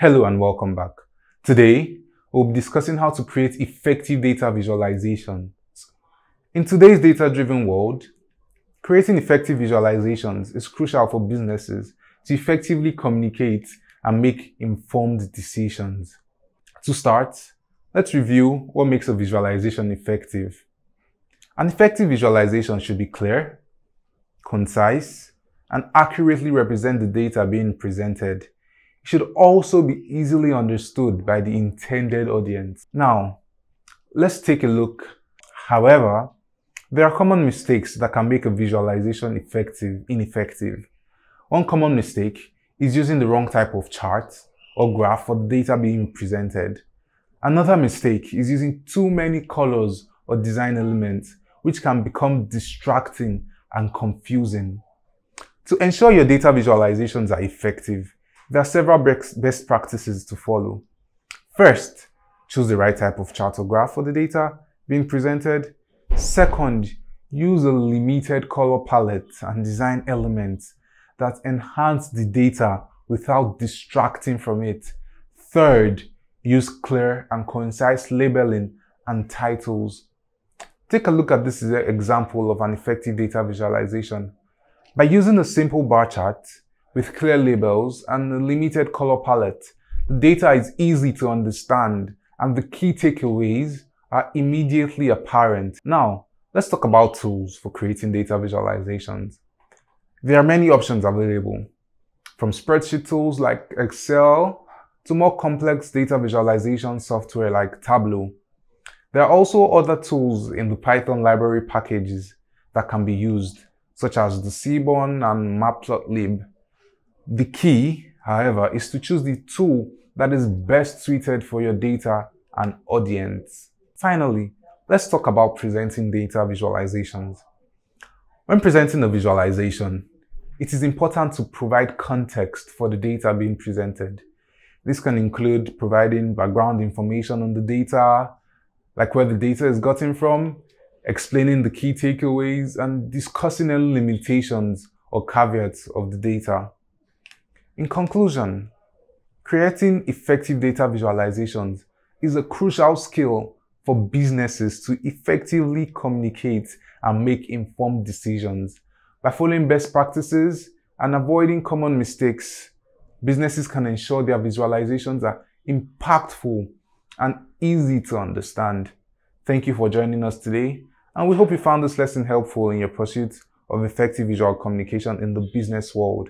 Hello and welcome back. Today, we'll be discussing how to create effective data visualizations. In today's data-driven world, creating effective visualizations is crucial for businesses to effectively communicate and make informed decisions. To start, let's review what makes a visualization effective. An effective visualization should be clear, concise, and accurately represent the data being presented should also be easily understood by the intended audience. Now, let's take a look. However, there are common mistakes that can make a visualization effective, ineffective. One common mistake is using the wrong type of chart or graph for the data being presented. Another mistake is using too many colors or design elements, which can become distracting and confusing. To ensure your data visualizations are effective, there are several best practices to follow. First, choose the right type of chart or graph for the data being presented. Second, use a limited color palette and design elements that enhance the data without distracting from it. Third, use clear and concise labeling and titles. Take a look at this example of an effective data visualization. By using a simple bar chart, with clear labels and a limited color palette. The data is easy to understand and the key takeaways are immediately apparent. Now, let's talk about tools for creating data visualizations. There are many options available, from spreadsheet tools like Excel to more complex data visualization software like Tableau. There are also other tools in the Python library packages that can be used, such as the Seaborn and Matplotlib. The key, however, is to choose the tool that is best suited for your data and audience. Finally, let's talk about presenting data visualizations. When presenting a visualization, it is important to provide context for the data being presented. This can include providing background information on the data, like where the data is gotten from, explaining the key takeaways, and discussing any limitations or caveats of the data. In conclusion, creating effective data visualizations is a crucial skill for businesses to effectively communicate and make informed decisions. By following best practices and avoiding common mistakes, businesses can ensure their visualizations are impactful and easy to understand. Thank you for joining us today, and we hope you found this lesson helpful in your pursuit of effective visual communication in the business world.